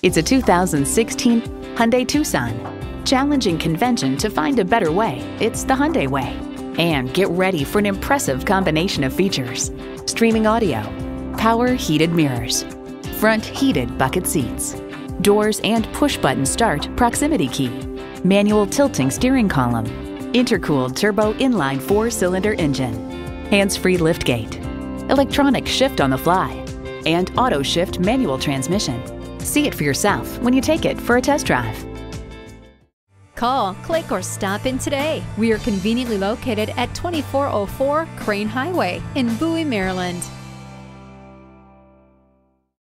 It's a 2016 Hyundai Tucson. Challenging convention to find a better way, it's the Hyundai way. And get ready for an impressive combination of features. Streaming audio, power heated mirrors, front heated bucket seats, doors and push-button start proximity key, manual tilting steering column, intercooled turbo inline four-cylinder engine, hands-free liftgate, electronic shift on the fly, and auto shift manual transmission. See it for yourself when you take it for a test drive. Call, click, or stop in today. We are conveniently located at 2404 Crain Highway in Bowie, Maryland.